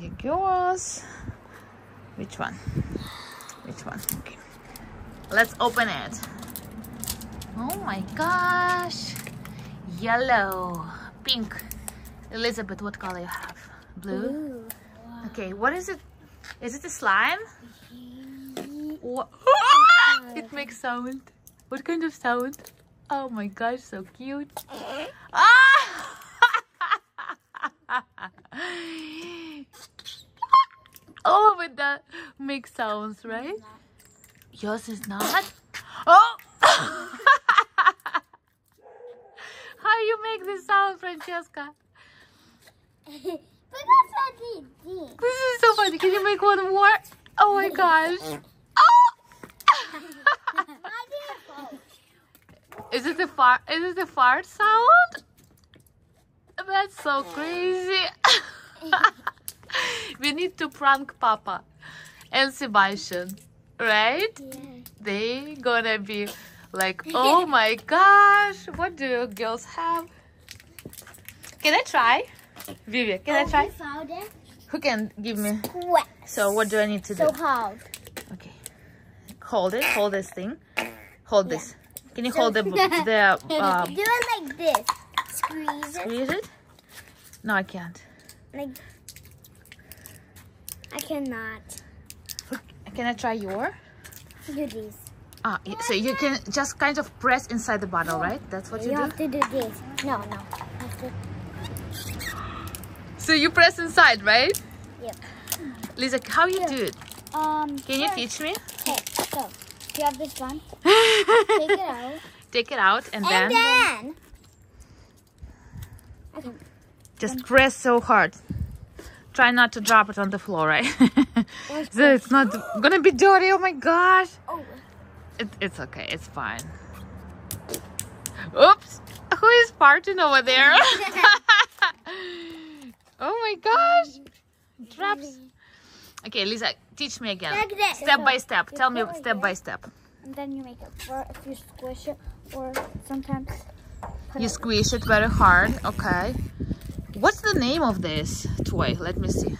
Here goes. Which one? Which one? Okay. Let's open it. Oh my gosh. Yellow. Pink. Elizabeth, what color you have? Blue? Ooh. Okay, what is it? Is it a slime? What? it makes sound. What kind of sound? Oh my gosh, so cute. Ah! All of it that makes sounds, right? Yours is not? Oh! How you make this sound, Francesca? but that's not the thing. This is so funny. Can you make one more? Oh my gosh. Oh! Is it the fart? Is it the fart sound? That's so crazy. we need to prank Papa and Sebastian, right? Yeah. They gonna be like, oh my gosh, what do you girls have? Can I try? Vivi, can I Oh, try? found it. Who can give me? Wet. So what do I need to do? So hard. Okay. Hold it. Hold this thing. Hold Yeah. this. Can you hold the the um, Do it like this. Squeeze it. squeeze it? No, I can't. Like. I cannot. Can I try your? Do this. Ah, so you can just kind of press inside the bottle, right? That's what you do. you do. have to do this. No, no. To- So you press inside, right? Yep. Lisa, how you do it? Um. Can you teach me? Okay, so you have this one. Take it out. Take it out and then And then. Okay. just press so hard. Try not to drop it on the floor, right? It's not gonna be dirty. Oh my gosh. Oh. It, it's okay. It's fine. Oops. Who is farting over there? oh my gosh. Drops. Okay, Lisa, teach me again. Like this. Step by step. Tell me step by step. And then you make it. Or if you squish it, or sometimes. You it- squeeze it very hard. Okay. What's the name of this toy? Let me see.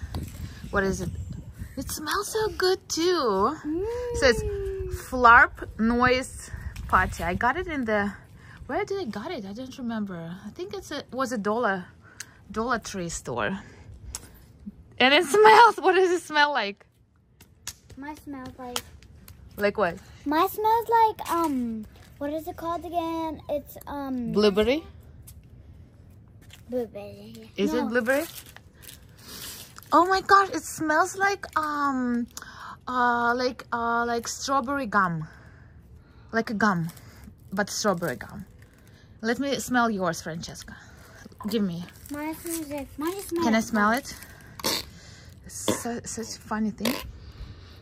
What is it? It smells so good too. So it's Flarp Noise Putty. I got it in the. Where did I got it? I don't remember. I think it's a was a dollar Dollar Tree store. And it smells. What does it smell like? Mine smells like. Like what? Mine smells like um. What is it called again? It's um. Blueberry? Blueberry. Is it blueberry? Oh my gosh! It smells like um, uh, like uh, like strawberry gum, like a gum, but strawberry gum. Let me smell yours, Francesca. Give me. Mine smells like. Mine smells. Can I smell it? So, such a funny thing.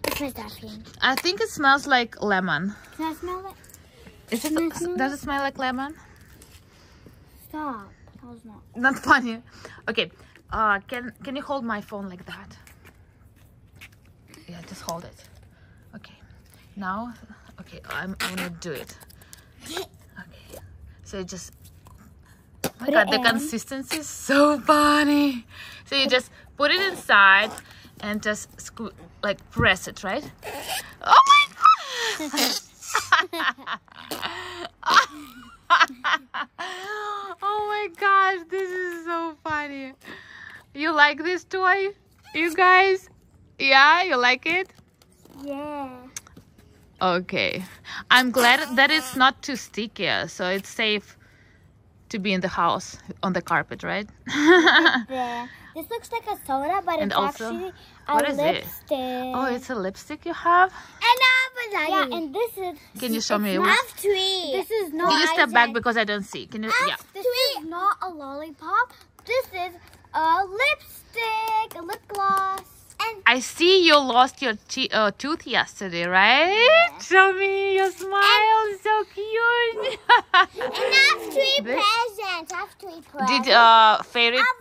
It smells that thing. I think it smells like lemon. Can I smell it? Is it? Can I smell Does it smell like lemon? Stop. That was not. Not funny. Okay. Uh, can can you hold my phone like that? Yeah, just hold it. Okay. Now, okay, I'm, I'm gonna do it. Okay. So you just. Oh my Put god, the in. consistency is so funny. So you just put it inside and just like press it, right? Oh my god! oh my gosh, this is so funny. You like this toy? You guys? Yeah, you like it? Yeah. Okay. I'm glad that it's not too sticky, so it's safe to be in the house on the carpet, right? There. This looks like a soda, but And it's also- actually a what is it? lipstick. oh, it's a lipstick you have? And Yeah, and this is. Can you show me? It's Can not sweet. This is not. Can you step back because I don't see? Can you? Yeah. This is not a lollipop. This is a lipstick, a lip gloss, and I see you lost your uh, tooth yesterday, right? Show me your smile. so cute. and that's three This- presents. That's three presents. Did uh fairy? I have.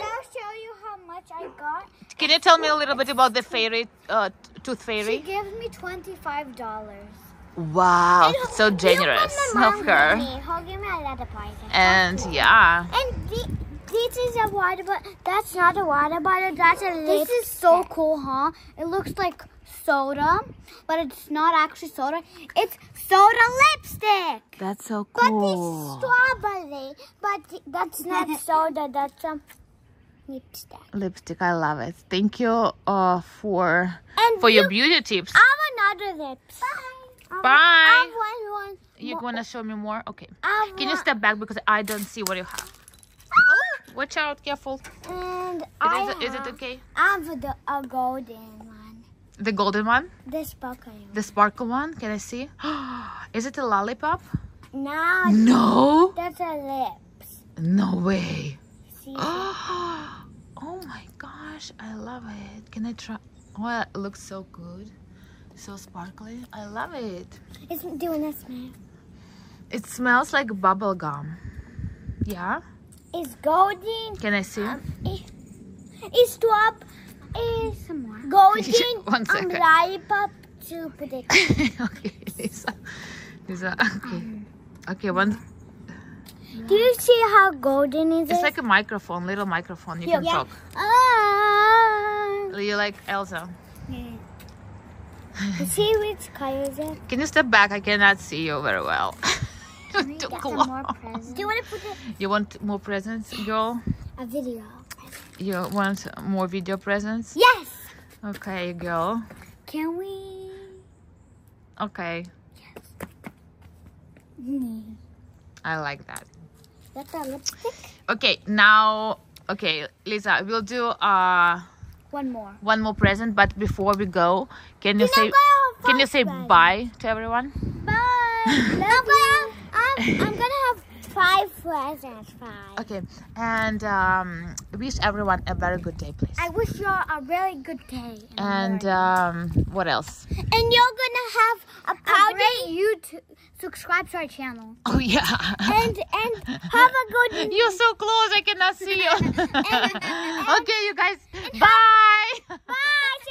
I'll show you how much I got. Can you tell me a little bit about the fairy uh, tooth She fairy? gives me twenty-five dollars. Wow, so generous of her. He'll me a lot of presents. And yeah, And the, This is a water bottle. That's not a water bottle. That's a lipstick. This is so cool, huh? It looks like soda, but it's not actually soda. It's soda lipstick. That's so cool. But cool. it's strawberry. But that's not soda. That's a lipstick. Lipstick, I love it. Thank you uh, for And for your beauty tips. I have another lips. Bye. Bye. I have one, one. You more- wanna show me more? Okay. I have Can you step back because I don't see what you have. Watch out, careful. And Is I it, is it have- okay? I have the, a golden one. The golden one? This sparkly one. The sparkle one? Can I see? is it a lollipop? No. No. that's a lips. No way. See? oh my gosh, I love it. Can I try? Oh, it looks so good. So sparkly. I love it. It's doing a smell. It smells like bubble gum. Yeah? It's golden. Can I see? Um, it, it's stop. It's some. Golden. One um, second. lollipop to put it. okay, Lisa. Lisa, okay. Okay, one. Do you see how golden is It's it? like a microphone, little microphone. You Yeah. can Yeah. talk. Ah. You like Elsa. You see which color is it? Can you step back? I cannot see you very well. Too close. Do you want to put it, You want more presents, girl? a video? You want more video presents? Yes. Okay, girl. Can we? Okay, Yes. I like that. That's a lipstick. Okay, now, okay, Lisa, we'll do uh One more. one more present, but before we go, can you You're say not gonna have can you say five bye to everyone? Bye. I'm gonna. I'm, gonna have five presents. Five. Okay, and um, wish everyone a very good day, please. I wish you all a really good day. And um, what else? and you're gonna have a powder. YouTube. Subscribe to our channel. Oh yeah. And and have a good. You're so close, I cannot see you. okay, you guys. Bye. Bye.